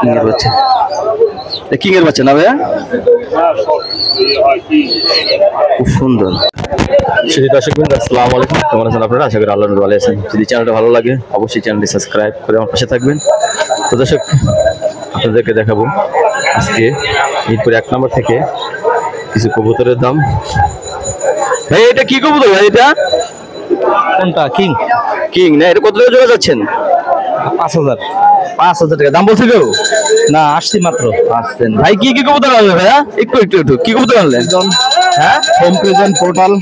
King এর বাচ্চা king বাচ্চা না ভাইয়া? খুব সুন্দর। শুধু দর্শক বন্ধু আসসালামু আলাইকুম। কেমন আছেন আপনারা? আশা করি আল্লাহ ভালো আছেন। যদি চ্যানেলটা ভালো লাগে অবশ্যই চ্যানেলটি সাবস্ক্রাইব করে আমার পাশে থাকবেন। তো দর্শক আপনাদেরকে দেখাবো আজকে মিরপুর এক নম্বর থেকে কিছু কবুতরের দাম। ভাই এটা কি কবুতর ভাই এটা? কোনটা? কিং? কিং না এটা কত টাকা জোড়া যাচ্ছেন? পাঁচ হাজার। পাঁচ হাজার টাকা। দাম বলছে কেউ না আসছি মাত্র। আসছেন। ভাই কি কি কবুতর আনলেন ভাইয়া? একটু একটু একটু। কি কবুতর আনলেন? হ্যাঁ? Home present portal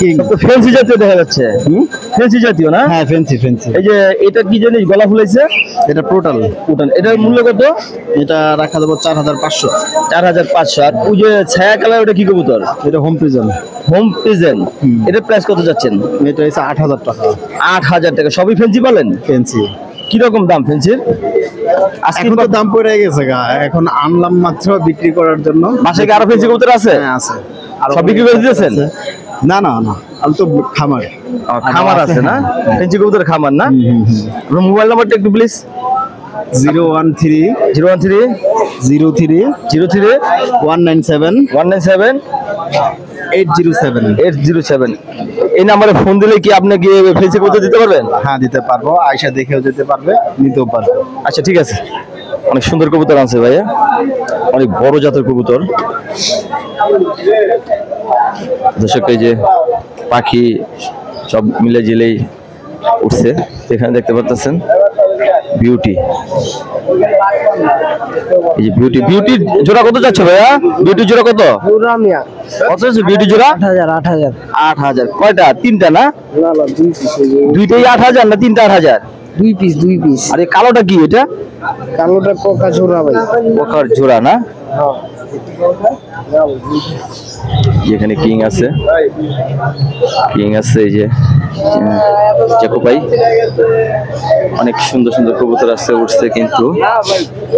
king fancy জাতীয় দেখা যাচ্ছে। ফেন্সি জাতীয় না? হ্যাঁ ফেন্সি ফেন্সি এই যে এটা কি জিনিস? গলা ফুলাইছে? এটা পোর্টাল উঠান এটার মূল্য কত? এটা রাখা দেবো চার হাজার পাঁচশো। চার হাজার পাঁচশো। আর ওই যে ছায়া কালার ওটা কি কবুতর? এটা হোম প্রিজন হোম। প্রেজেন্ট এটার প্রাইস কত যাচ্ছেন? এটা হচ্ছে আট হাজার টাকা। আট হাজার টাকা। সবই ফেন্সি পালেন? ফেন্সি কীরকম দাম? ফেন্সির এখন তো দাম পড়ে গেছে গা। এখন আনলাম মাত্র বিক্রি করার জন্য। মাসে কি আরও ফেন্সি কবুতর আছে? হ্যাঁ আছে। সব বিক্রি করে দিয়েছেন না না না আমি তো খামার। খামার আছে না? ফেন্সি কবুতর খামার না? মোবাইল নাম্বারটা একটু please zero one three zero one three zero three zero three one nine seven one nine seven eight zero seven. Eight zero seven. এই নাম্বারে ফোন দিলে কি আপনি কি ফেসে করতে দিতে পারবেন? হ্যাঁ দিতে পারব। আয়সা দেখেও যেতে পারবে নিতেও পারবে। আচ্ছা ঠিক আছে। অনেক সুন্দর কবুতর আছে ভাইয়া। অনেক বড় জাতের কবুতর। দর্শক এই যে পাখি সব মিলে জিলেই উঠছে এখানে দেখতে পাচ্ছেন বিউটি এই যে বিউটি বিউটি জোড়া কত যাচ্ছে ভাইয়া? বিউটি জোড়া কত? কত যাচ্ছে বিউটি জোড়া? আট হাজার। আট হাজার আট হাজার কয়টা? তিনটা না? দুইটাই আট হাজার না তিনটা আট হাজার? দুই পিস দুই পিস আর কালোটা কি এটা? কালোটা কোকা ছোড়া ভাই পোকার জোড়া না? যেখানে কিং আছে। কিং আছে এই যে। চেকোপাই অনেক সুন্দর সুন্দর কবুতর আসছে উঠছে কিন্তু।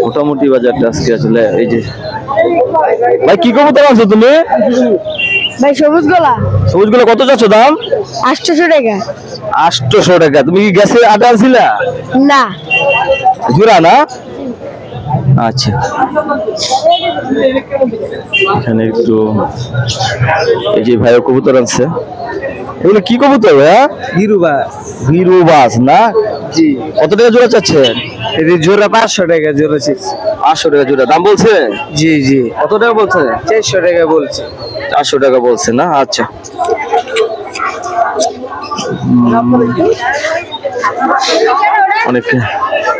মোটামুটি বাজারটা আজকে আসলে এই যে ভাই কি কবুতর আছো তুমি? ভাই সবুজ গলা। সবুজগুলো কত যাচ্ছ দাম? আটশোশো টাকা। আটশোশো টাকা। তুমি কি গ্যাসে আটা আনছিলা? না। জোড়া না? আচ্ছা। এখানে একটু এই যে ভাইয়ের কবুতর আছে এগুলো কি কবুতর হিরুবা হিরো বাস না? জি। কত টাকা জোড়া চাচ্ছে এটি জোড়া পাঁচশো টাকা জোড়া পাঁচশো টাকা জোড়া। দাম বলছে? জি জি। কত টাকা বলছে? চারশো টাকা বলছে। চারশো টাকা বলছে না? আচ্ছা। অনেক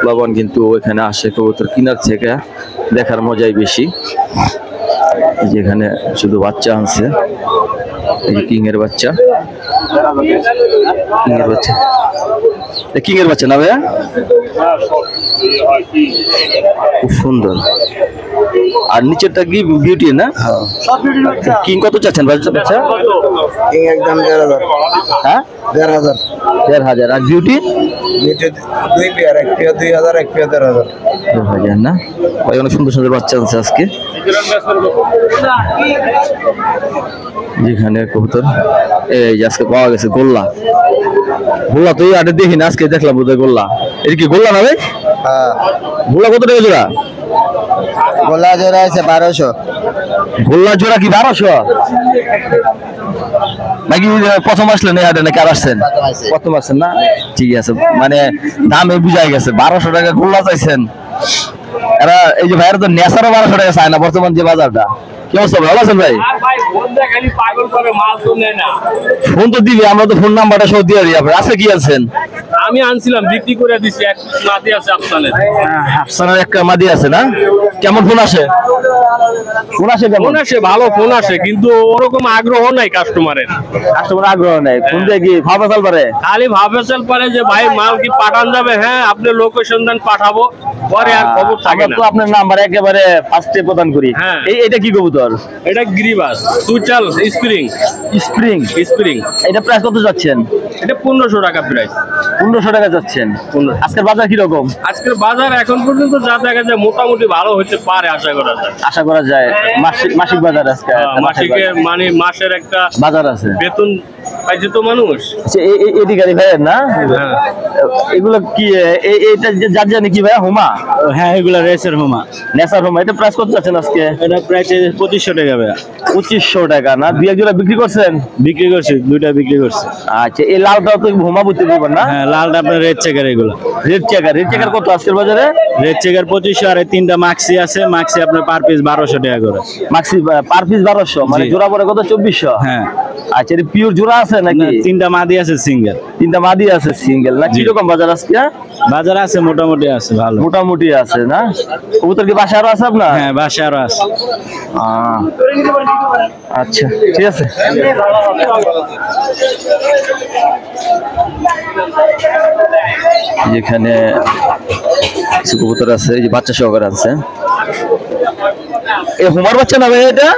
লাভবান কিন্তু এখানে আসে কবুতর কিনার থেকে দেখার মজাই বেশি। এই যে এখানে শুধু বাচ্চা আনছে কিং এর বাচ্চা। কিং এর বাচ্চা। কিং এর বাচ্চা না ভাইয়া? খুব সুন্দর। আর নিচেরটা কি বিউটি না? কিং কত চাচ্ছেন বাচ্চা? বাচ্চা একদম দেড় হাজার। হ্যাঁ? দেড় হাজার। দেড় হাজার। আর বিউটি দুই পেয়ার এক পেয়ার দুই হাজার এক পেয়ার দেড় হাজার। দেড় হাজার না? ভাই অনেক সুন্দর সুন্দর বাচ্চা আছে আজকে। যেখানে কবুতর। এই আজকে পাওয়া গেছে গোল্লা। গোল্লা তো এই আটে দেখি না আজকে দেখলাম বোধহয় গোল্লা। এটা কি গোল্লা না ভাই? হ্যাঁ। গোল্লা কত টাকা জোড়া? গোলা জোড়া আছে বারোশো। গোল্লা জোড়া কি বারোশো? নাকি প্রথম আসলেন এই হাটে নাকি আর আসছেন? প্রথম আসছেন না? ঠিক আছে মানে দামে বুঝাই গেছে বারোশো টাকা গোল্লা চাইছেন। এরা এই যে ভাইয়ের তো নেশারও বারোশো টাকা চায় না বর্তমান যে বাজারটা। কি অবস্থা ভালো আছেন ভাই? ভাই ফোন দিয়ে খালি পাগল করে মাল তো নেয় না। ফোন তো দিবি আমরা তো ফোন নাম্বারটা সব দিয়ে দিই। আপনার আছে কি আছেন আমি আনছিলাম বিক্রি করে দিছি এক পিস আছে আপনাদের হাফসানের একটা মাদি আছে না? কেমন ফোন আসে? ফোন আসে কেমন? ফোন আসে ভালো ফোন আসে কিন্তু ওরকম আগ্রহ নাই কাস্টমারের কাস্টমার আগ্রহ নেই। ফোন দিয়ে কি ভাবা চাল পারে? খালি ভাবে চল পারে যে ভাই মাল কি পাঠান যাবে? হ্যাঁ আপনি লোকেশন দেন পাঠাবো। পরে আর খবর থাকে না। তো আপনার নাম্বার একেবারে ফার্স্টে প্রদান করি। হ্যাঁ। এই এটা কি কবুতর? এটা গিরিবাস সুচাল স্প্রিং। স্প্রিং। স্প্রিং। এটা প্রাইস কত যাচ্ছেন? এটা পনেরোশো টাকা প্রাইস পনেরোশো টাকা যাচ্ছেন। আজকের বাজার কীরকম? আজকের বাজার এখন পর্যন্ত যা দেখা যায় মোটামুটি ভালো হতে পারে আশা করা যায়। আশা করা যায়। মাসিক মাসিক বাজার আজকে মাসিকের মাসিকে মানে মাসের একটা বাজার আছে। বেতন পাইছে তো মানুষ? আচ্ছা এ- এ- এটি গাড়ি ভাইয়ের না? হ্যাঁ। এগুলো কি যে যার জানি কি ভাইয়া হুমা? হ্যাঁ এগুলা রেসের হোমা। নেসার হোমা এটা প্রাইস কত আছেন আজকে? এটা পঁচিশশো টাকা ভাইয়া। পঁচিশশো টাকা না? দুই এক জোড়া বিক্রি করছেন? বিক্রি করছি দুইটা বিক্রি করছি। আচ্ছা এই লালটা তো হোমা বুঝতে পারবেন না? হ্যাঁ লালটা আপনার রেড চেকার এগুলো। রেড চেকার রেড চেকার কত আজকের বাজারে? রেড চেকার পঁচিশশো আর তিনটা মাক্সি আছে। মাক্সি আপনার পার পিস বারোশো টাকা করে। মাক্সি পার পিস বারোশো মানে জোড়া পরে কত? চব্বিশশো? হ্যাঁ। আচ্ছা এটা পিওর জোড়া আছে নাকি? তিনটা মাদি আছে সিঙ্গেল তিনটা মাদি আছে সিঙ্গেল না। কীরকম বাজার আজকে? বাজার আছে মোটামুটি আছে ভালো। মোটামুটি আছে না? কবুতর কি বাসা আরও আছে আপনার? হ্যাঁ বাসা আরও আছে। আহ, আচ্ছা ঠিক আছে। যেখানে কিছু কবুতর আছে যে বাচ্চা সহকারে আছে। এ হুমার বাচ্চা না ভাই এটা?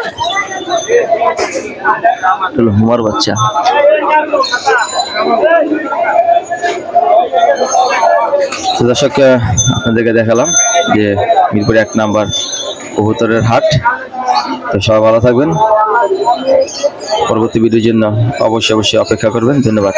হুমার বাচ্চা। দর্শক আপনাদেরকে দেখালাম যে মিরপুর এক নাম্বার কবুতরের হাট। তো সবাই ভালো থাকবেন। পরবর্তী ভিডিওর জন্য অবশ্যই অবশ্যই অপেক্ষা করবেন। ধন্যবাদ।